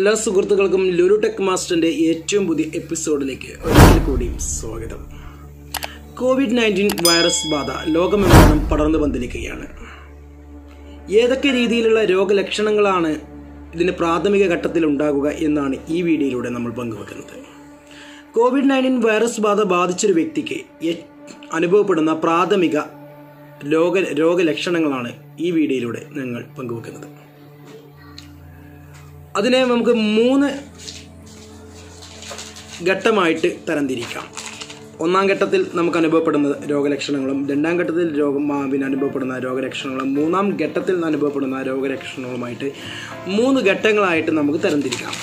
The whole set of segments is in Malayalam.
എല്ലാ സുഹൃത്തുക്കൾക്കും ലുലു ടെക് മാസ്റ്ററിന്റെ ഏറ്റവും പുതിയ എപ്പിസോഡിലേക്ക് ഒരിക്കൽ കൂടി സ്വാഗതം. കോവിഡ് നയന്റീൻ വൈറസ് ബാധ ലോകമെമ്പാടും പടർന്നു പന്തലിക്കുകയാണ് ഏതൊക്കെ രീതിയിലുള്ള രോഗലക്ഷണങ്ങളാണ് ഇതിന് പ്രാഥമിക ഘട്ടത്തിൽ ഉണ്ടാകുക എന്നാണ് ഈ വീഡിയോയിലൂടെ നമ്മൾ പങ്കുവെക്കുന്നത്. കോവിഡ് നയന്റീൻ വൈറസ് ബാധ ബാധിച്ചൊരു വ്യക്തിക്ക് അനുഭവപ്പെടുന്ന പ്രാഥമിക രോഗ രോഗലക്ഷണങ്ങളാണ് ഈ വീഡിയോയിലൂടെ ഞങ്ങൾ പങ്കുവെക്കുന്നത്. അതിനെ നമുക്ക് മൂന്ന് ഘട്ടമായിട്ട് തരംതിരിക്കാം. ഒന്നാം ഘട്ടത്തിൽ നമുക്ക് അനുഭവപ്പെടുന്ന രോഗലക്ഷണങ്ങളും രണ്ടാം ഘട്ടത്തിൽ രോഗം പിന്നെ അനുഭവപ്പെടുന്ന രോഗലക്ഷണങ്ങളും മൂന്നാം ഘട്ടത്തിൽ അനുഭവപ്പെടുന്ന രോഗലക്ഷണങ്ങളുമായിട്ട് മൂന്ന് ഘട്ടങ്ങളായിട്ട് നമുക്ക് തരംതിരിക്കാം.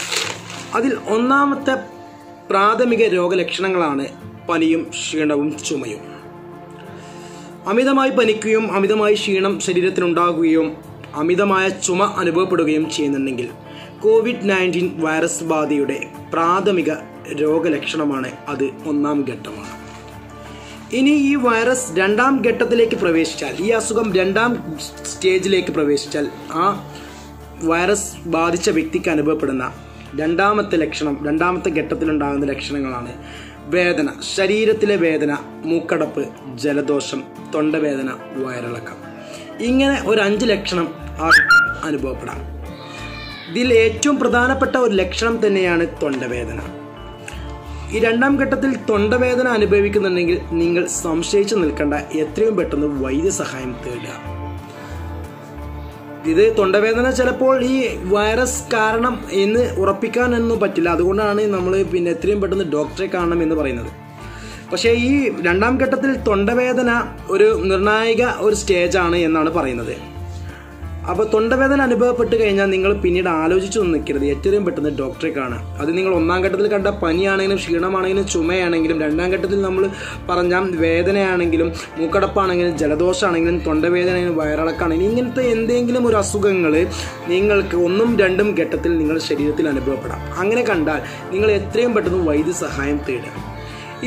അതിൽ ഒന്നാമത്തെ പ്രാഥമിക രോഗലക്ഷണങ്ങളാണ് പനിയും ക്ഷീണവും ചുമയും. അമിതമായി പനിക്കുകയും അമിതമായി ക്ഷീണം ശരീരത്തിനുണ്ടാകുകയും അമിതമായ ചുമ അനുഭവപ്പെടുകയും ചെയ്യുന്നുണ്ടെങ്കിൽ കോവിഡ് നയന്റീൻ വൈറസ് ബാധയുടെ പ്രാഥമിക രോഗലക്ഷണമാണ് അത് ഒന്നാം ഘട്ടമാണ്. ഇനി ഈ വൈറസ് രണ്ടാം ഘട്ടത്തിലേക്ക് പ്രവേശിച്ചാൽ ഈ അസുഖം രണ്ടാം സ്റ്റേജിലേക്ക് പ്രവേശിച്ചാൽ ആ വൈറസ് ബാധിച്ച വ്യക്തിക്ക് അനുഭവപ്പെടുന്ന രണ്ടാമത്തെ ലക്ഷണം രണ്ടാമത്തെ ഘട്ടത്തിലുണ്ടാകുന്ന ലക്ഷണങ്ങളാണ് വേദന ശരീരത്തിലെ വേദന മൂക്കടപ്പ് ജലദോഷം തൊണ്ടവേദന വയറിളക്കം. ഇങ്ങനെ ഒരു അഞ്ച് ലക്ഷണം ആ അനുഭവപ്പെടാം. ഇതിൽ ഏറ്റവും പ്രധാനപ്പെട്ട ഒരു ലക്ഷണം തന്നെയാണ് തൊണ്ടവേദന. ഈ രണ്ടാം ഘട്ടത്തിൽ തൊണ്ടവേദന അനുഭവിക്കുന്നുണ്ടെങ്കിൽ നിങ്ങൾ സംശയിച്ചു നിൽക്കേണ്ട എത്രയും പെട്ടെന്ന് വൈദ്യസഹായം തേടുക. ഇത് തൊണ്ടവേദന ചിലപ്പോൾ ഈ വൈറസ് കാരണം എന്ന് ഉറപ്പിക്കാനൊന്നും പറ്റില്ല. അതുകൊണ്ടാണ് നമ്മൾ പിന്നെ എത്രയും പെട്ടെന്ന് ഡോക്ടറെ കാണണം എന്ന് പറയുന്നത്. പക്ഷേ ഈ രണ്ടാം ഘട്ടത്തിൽ തൊണ്ടവേദന ഒരു നിർണായക ഒരു സ്റ്റേജാണ് എന്നാണ് പറയുന്നത്. അപ്പോൾ തൊണ്ടവേദന അനുഭവപ്പെട്ട് കഴിഞ്ഞാൽ നിങ്ങൾ പിന്നീട് ആലോചിച്ചു നിൽക്കരുത്. ഏറ്റവും പെട്ടെന്ന് ഡോക്ടറെ കാണാം അത് നിങ്ങൾ ഒന്നാം ഘട്ടത്തിൽ കണ്ട പനിയാണെങ്കിലും ക്ഷീണമാണെങ്കിലും ചുമയാണെങ്കിലും രണ്ടാം ഘട്ടത്തിൽ നമ്മൾ പറഞ്ഞ വേദനയാണെങ്കിലും മൂക്കടപ്പാണെങ്കിലും ജലദോഷമാണെങ്കിലും തൊണ്ടവേദനയാണെങ്കിലും വയറിളക്കാണെങ്കിലും ഇങ്ങനത്തെ എന്തെങ്കിലും ഒരു അസുഖങ്ങൾ നിങ്ങൾക്ക് ഒന്നും രണ്ടും ഘട്ടത്തിൽ നിങ്ങളുടെ ശരീരത്തിൽ അനുഭവപ്പെടാം. അങ്ങനെ കണ്ടാൽ നിങ്ങൾ എത്രയും പെട്ടെന്ന് വൈദ്യസഹായം തേടുക.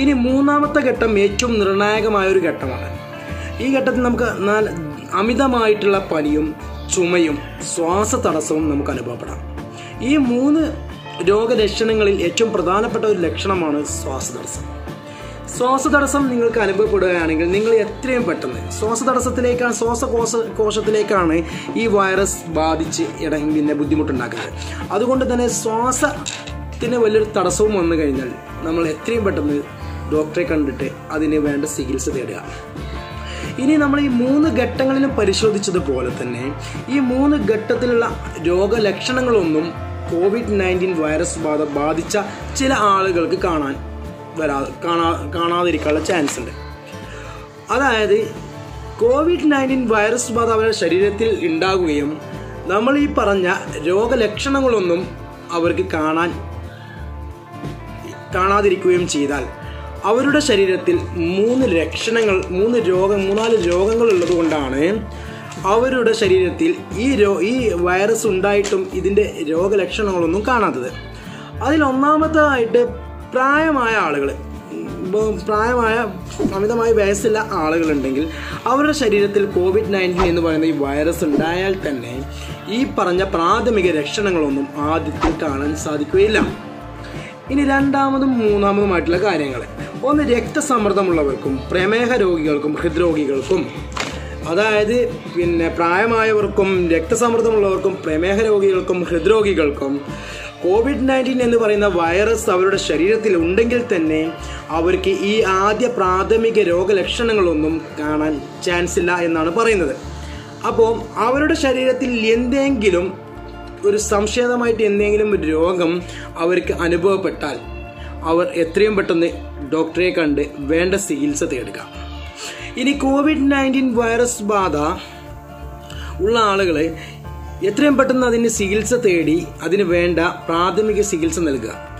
ഇനി മൂന്നാമത്തെ ഘട്ടം ഏറ്റവും നിർണായകമായ ഒരു ഘട്ടമാണ്. ഈ ഘട്ടത്തിൽ നമുക്ക് അമിതമായിട്ടുള്ള പനിയും ചുമയും ശ്വാസ തടസ്സവും നമുക്ക് അനുഭവപ്പെടാം. ഈ മൂന്ന് രോഗലക്ഷണങ്ങളിൽ ഏറ്റവും പ്രധാനപ്പെട്ട ഒരു ലക്ഷണമാണ് ശ്വാസ ശ്വാസതടസ്സം. ശ്വാസതടസ്സം നിങ്ങൾക്ക് അനുഭവപ്പെടുകയാണെങ്കിൽ നിങ്ങൾ എത്രയും പെട്ടെന്ന് ശ്വാസതടസ്സത്തിലേക്കാണ് ശ്വാസകോശ കോശത്തിലേക്കാണ് ഈ വൈറസ് ബാധിച്ച് ഇടങ്ങി പിന്നെ ബുദ്ധിമുട്ടുണ്ടാക്കുന്നത്. അതുകൊണ്ട് തന്നെ ശ്വാസത്തിന് വലിയൊരു തടസ്സവും വന്നു കഴിഞ്ഞാൽ നമ്മൾ എത്രയും പെട്ടെന്ന് ഡോക്ടറെ കണ്ടിട്ട് അതിന് വേണ്ട ചികിത്സ തേടുക. ഇനി നമ്മൾ ഈ മൂന്ന് ഘട്ടങ്ങളിലും പരിശോധിച്ചതുപോലെ തന്നെ ഈ മൂന്ന് ഘട്ടത്തിലുള്ള രോഗലക്ഷണങ്ങളൊന്നും കോവിഡ് നയന്റീൻ വൈറസ് ബാധ ബാധിച്ച ചില ആളുകൾക്ക് കാണാൻ വരാ കാണാ കാണാതിരിക്കാനുള്ള ചാൻസ് ഉണ്ട്. അതായത് കോവിഡ് നയന്റീൻ വൈറസ് ബാധ അവരുടെ ശരീരത്തിൽ ഉണ്ടാകുകയും നമ്മൾ ഈ പറഞ്ഞ രോഗലക്ഷണങ്ങളൊന്നും അവർക്ക് കാണാൻ കാണാതിരിക്കുകയും ചെയ്താൽ അവരുടെ ശരീരത്തിൽ മൂന്ന് ലക്ഷണങ്ങൾ മൂന്ന് രോഗം മൂന്നാൽ രോഗങ്ങൾ ഉള്ളതുകൊണ്ടാണ് അവരുടെ ശരീരത്തിൽ ഈ രോ ഈ വൈറസ് ഉണ്ടായിട്ടും ഇതിന്റെ രോഗലക്ഷണങ്ങളൊന്നും കാണാത്തത്. അതിൽ പ്രായമായ ആളുകൾ പ്രായമായ അമിതമായി വയസ്സുള്ള ആളുകളുണ്ടെങ്കിൽ അവരുടെ ശരീരത്തിൽ കോവിഡ് നയന്റീൻ എന്ന് പറയുന്ന ഈ വൈറസ് ഉണ്ടായാൽ തന്നെ ഈ പറഞ്ഞ പ്രാഥമിക ലക്ഷണങ്ങളൊന്നും ആദ്യത്തിൽ കാണാൻ സാധിക്കുകയില്ല. ഇനി രണ്ടാമതും മൂന്നാമതുമായിട്ടുള്ള കാര്യങ്ങൾ ഒന്ന് രക്തസമ്മർദ്ദമുള്ളവർക്കും പ്രമേഹ രോഗികൾക്കും ഹൃദ്രോഗികൾക്കും. അതായത് പിന്നെ പ്രായമായവർക്കും രക്തസമ്മർദ്ദമുള്ളവർക്കും പ്രമേഹ രോഗികൾക്കും ഹൃദ്രോഗികൾക്കും കോവിഡ് നയന്റീൻ എന്ന് പറയുന്ന വൈറസ് അവരുടെ ശരീരത്തിൽ ഉണ്ടെങ്കിൽ തന്നെ അവർക്ക് ഈ ആദ്യ പ്രാഥമിക രോഗലക്ഷണങ്ങളൊന്നും കാണാൻ ചാൻസ് ഇല്ല എന്നാണ് പറയുന്നത്. അപ്പോൾ അവരുടെ ശരീരത്തിൽ എന്തെങ്കിലും ഒരു സംശയമായിട്ട് എന്തെങ്കിലും രോഗം അവർക്ക് അനുഭവപ്പെട്ടാൽ അവർ എത്രയും പെട്ടെന്ന് ഡോക്ടറെ കണ്ട് വേണ്ട ചികിത്സ തേടുക. ഇനി കോവിഡ് നയന്റീൻ വൈറസ് ബാധ ഉള്ള ആളുകൾ എത്രയും പെട്ടെന്ന് അതിന് ചികിത്സ തേടി അതിന് വേണ്ട പ്രാഥമിക ചികിത്സ നൽകുക.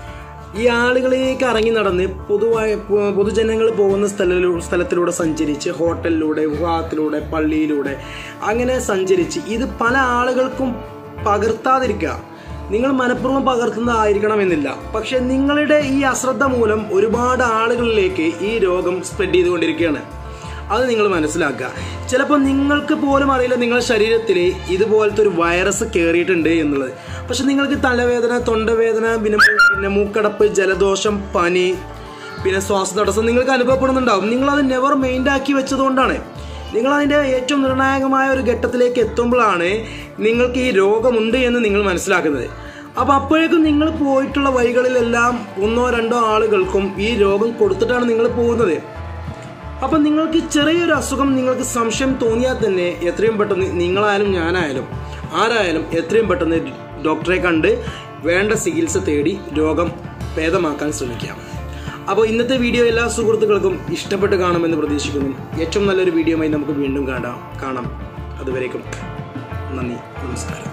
ഈ ആളുകളിലേക്ക് ഇറങ്ങി നടന്ന് പൊതുവായ പൊതുജനങ്ങൾ പോകുന്ന സ്ഥലത്തിലൂടെ സ്ഥലത്തിലൂടെ സഞ്ചരിച്ച് ഹോട്ടലിലൂടെ വിവാഹത്തിലൂടെ പള്ളിയിലൂടെ അങ്ങനെ സഞ്ചരിച്ച് ഇത് പല ആളുകൾക്കും പകർത്താതിരിക്കുക. നിങ്ങൾ മനഃപൂർവം പകർത്തുന്നതായിരിക്കണമെന്നില്ല. പക്ഷെ നിങ്ങളുടെ ഈ അശ്രദ്ധ മൂലം ഒരുപാട് ആളുകളിലേക്ക് ഈ രോഗം സ്പ്രെഡ് ചെയ്തുകൊണ്ടിരിക്കുകയാണ്. അത് നിങ്ങൾ മനസ്സിലാക്കുക. ചിലപ്പോൾ നിങ്ങൾക്ക് പോലും അറിയില്ല നിങ്ങളുടെ ശരീരത്തിൽ ഇതുപോലത്തെ ഒരു വൈറസ് കയറിയിട്ടുണ്ട് എന്നുള്ളത്. പക്ഷെ നിങ്ങൾക്ക് തലവേദന തൊണ്ടവേദന പിന്നെ പിന്നെ മൂക്കടപ്പ് ജലദോഷം പനി പിന്നെ ശ്വാസതടസ്സം നിങ്ങൾക്ക് അനുഭവപ്പെടുന്നുണ്ടാവും. നിങ്ങളത് നെവർ മെയിൻഡാക്കി വെച്ചതുകൊണ്ടാണ്. നിങ്ങൾ അതിന്റെ ഏറ്റവും നിർണായകമായ ഒരു ഘട്ടത്തിലേക്ക് എത്തുമ്പോഴാണ് നിങ്ങൾക്ക് ഈ രോഗമുണ്ട് എന്ന് നിങ്ങൾ മനസ്സിലാക്കുന്നത്. അപ്പോൾ അപ്പോഴേക്കും നിങ്ങൾ പോയിട്ടുള്ള വഴികളിലെല്ലാം ഒന്നോ രണ്ടോ ആളുകൾക്കും ഈ രോഗം കൊടുത്തിട്ടാണ് നിങ്ങൾ പോകുന്നത്. അപ്പം നിങ്ങൾക്ക് ചെറിയൊരു അസുഖം നിങ്ങൾക്ക് സംശയം തോന്നിയാൽ തന്നെ എത്രയും പെട്ടെന്ന് നിങ്ങളായാലും ഞാനായാലും ആരായാലും എത്രയും പെട്ടെന്ന് ഡോക്ടറെ കണ്ട് വേണ്ട ചികിത്സ തേടി രോഗം ഭേദമാക്കാൻ ശ്രമിക്കാം. അപ്പോൾ ഇന്നത്തെ വീഡിയോ എല്ലാ സുഹൃത്തുക്കൾക്കും ഇഷ്ടപ്പെട്ട് കാണുമെന്ന് പ്രതീക്ഷിക്കുന്നു. ഏറ്റവും നല്ലൊരു വീഡിയോയുമായി നമുക്ക് വീണ്ടും കാണാം. കാണാം. അതുവരേക്കും. നന്ദി നമസ്കാരം